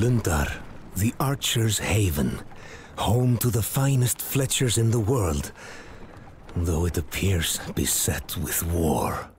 Lundar, the Archer's Haven, home to the finest Fletchers in the world, though it appears beset with war.